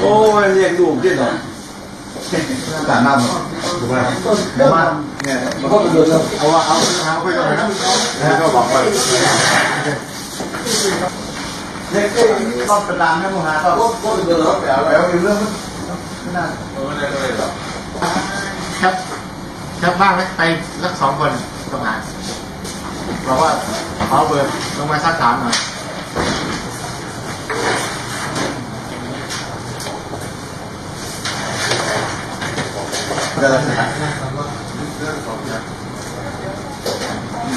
โอ้ยเรียกลูกที่หนอตาหน้ามันถูกไหมเดี๋ยวมาเนี่ยมันก็เดินแล้วเอาว่าเอาเอาไปก่อนนะแล้วก็บอกไปเนี่ยก็เป็นรานให้มูฮาก็ก็เดินแล้วแต่แล้วเรื่องมันน่านก็เลยหรอครับครับบ้างไหมไปสักสองคนทำงานบอกว่าขอเบอร์ลงมาสักถามหน่อย เดินนะ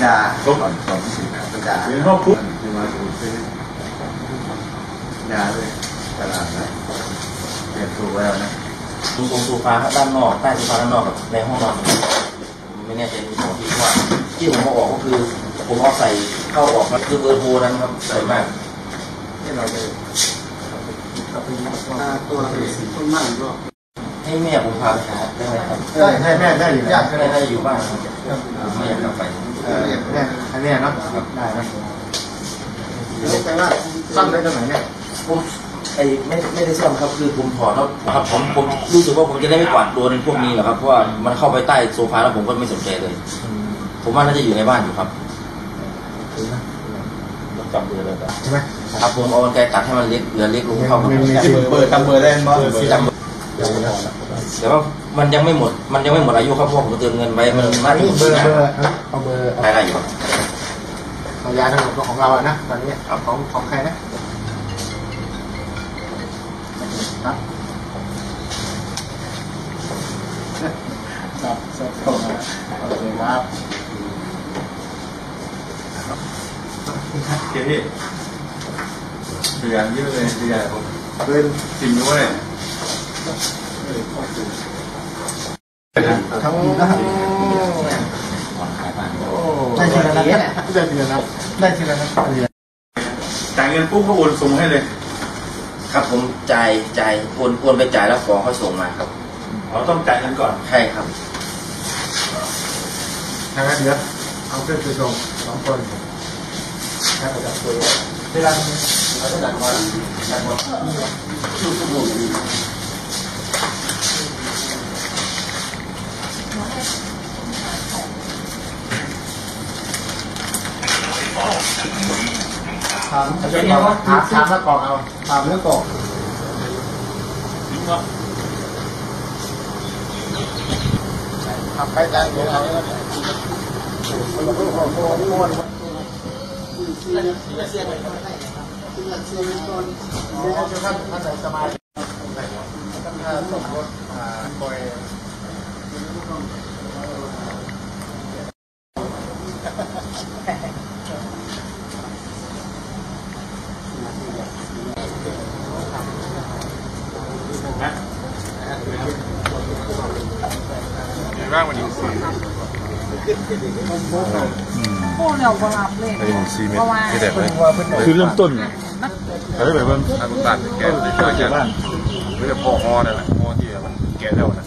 ดาก็ก่อนสองสี่นะดาเป็นห้องพุทธดาเลยตลาดนะเปลี่ยนตัวแล้วนะดูตรงโซฟาครับด้านนอกใต้โซฟาด้านนอกกับในห้องนอนผมไม่แน่ใจมีสองที่เพราะว่า ที่ผมเอาออกก็คือ ผมเอาใส่เข้าออกมันคือเบอร์โทรนั้นครับใส่มากที่เราจะตัวต้นไม้ก็ ให้แม่ผมพาไปหาได้ไหมครับได้ได้แม่ได้อยู่อยากได้ได้อยู่บ้านครับผมไม่อยากกลับไปเออเนี่ยอันเนี้ยเนาะได้ครับแต่ว่าซ่อมได้ตรงไหนเนี่ยผมไอ้ไม่ไม่ได้ซ่อมครับคือผมถอดแล้วครับผมผมรู้สึกว่าผมจะได้ไม่กวาดโดนพวกนี้หรอกครับเพราะว่ามันเข้าไปใต้โซฟาแล้วผมก็ไม่สนใจเลย ผมว่าน่าจะอยู่ในบ้านอยู่ครับจำเบอร์เลยครับใช่ไหมครับผมเอากรรไกรตัดให้มันเล็กเหลือเล็กลงเท่ากับเปิดตำเบอร์ได้มั้ งจำแต่ว่ามันยังไม่หมด มันยังไม่หมดอายุครับเพราะผมเติมเงินไว้มันอัน่านจะนี้อีกเบอร์นะเบอร์เอาเบอร์ได้ได้อยู่ครับเอายาทั้งหมดของเราอะนะตอนนี้ของของใครนะครับครับสดเข้ามาโอเคครับเกียร์พี่เดือนเยอะเลยเดือนผมเป็นกินด้วย ทั้งขายบ้านได้ทีละนัดได้ทีละนัดได้ทีละนัดจ่ายเงินปุ๊บก็โอนส่งให้เลย ครับผมจ่ายจ่ายโอนโอนไปจ่ายแล้วของเขาส่งมาครับเราต้องจ่ายเงินก่อนใช่ครับทางนั้นเดี๋ยวเอาเครื่องไปส่งสองคนให้ประจับตัวเวลาเราจะดักมาดักมา ถามถามถามแล้วกรอกเอาถามแล้วกรอกทำไปได้เดี๋ยวเอาแล้วเนี่ยมันก็ขอโทษม้วนเดี๋ยวจะท่านท่านไหนสมาธิท่านท่านสมรสอ่าคอย ร่างวันนี้สี่พวกเราบรับเลยไอ้หนึ่งสี่เมตเพรราะว่าไม่แดกเลยคือเริ่มต้นเขาได้แบบว่าทางบ้านแกะไม่ใช่ไม่ใช่พ่อฮอนั่นแหละฮอที่มันแกะแล้วนะ